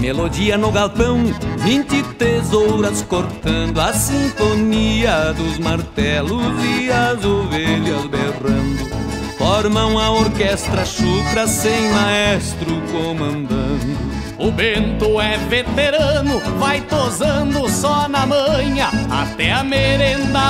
Melodia no galpão, vinte tesouras cortando a sinfonia dos martelos e as ovelhas berrando. Formam a orquestra chucra sem maestro comandando. O Bento é veterano, vai tosando só na manha. Até a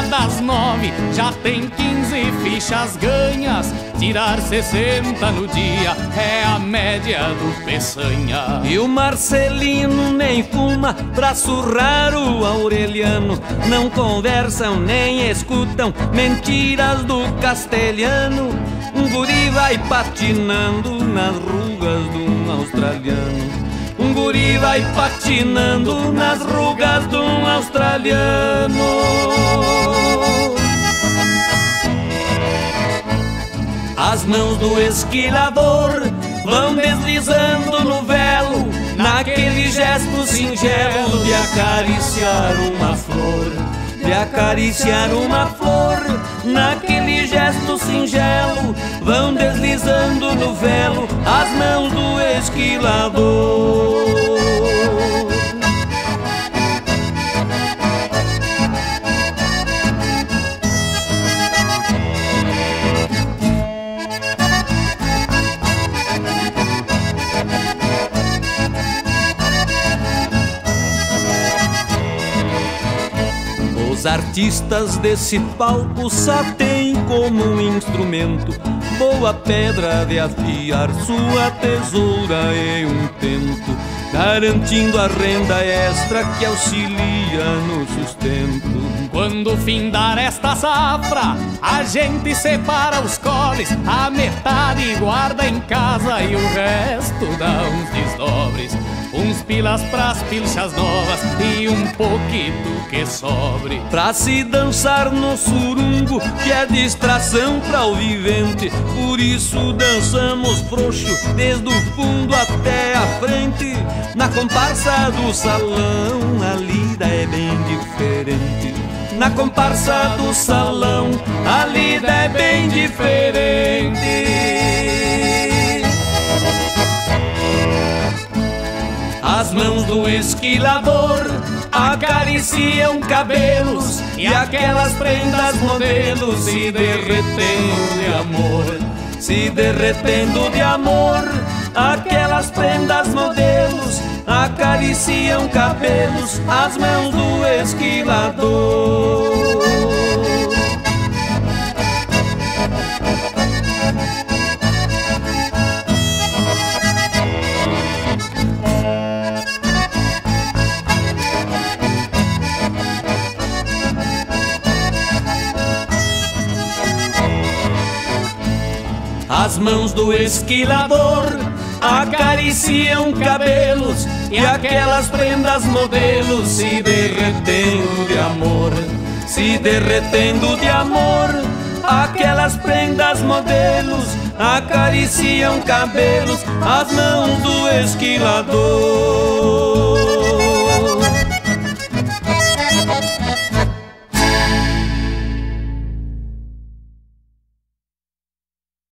das nove já tem quinze fichas ganhas. Tirar sessenta no dia é a média do peçanha. E o Marcelino nem fuma pra surrar o Aureliano. Não conversam nem escutam mentiras do castelhano. Um guri vai patinando nas rugas. Um guri vai patinando nas rugas de um australiano. As mãos do esquilador vão deslizando no velo, naquele gesto singelo de acariciar uma flor, de acariciar uma flor, naquele gesto singelo vão deslizando no velo as mãos do esquilador. Os artistas desse palco só têm como instrumento boa pedra de afiar sua tesoura em um tento, garantindo a renda extra que auxilia no sustento. Quando findar esta safra, a gente separa os coles, a metade guarda em casa e o resto dá uns desdobres. Pilas pras pilchas novas e um pouquito que sobre. Pra se dançar no surungo, que é distração pra o vivente. Por isso dançamos frouxo, desde o fundo até a frente. Na comparsa do salão, a lida é bem diferente. Na comparsa do salão, a lida é bem diferente. Do esquilador acariciam cabelos e aquelas prendas modelos se derretendo de amor, se derretendo de amor. Aquelas prendas modelos acariciam cabelos, as mãos do esquilador. As mãos do esquilador acariciam cabelos e aquelas prendas modelos se derretendo de amor, se derretendo de amor. Aquelas prendas modelos acariciam cabelos, as mãos do esquilador.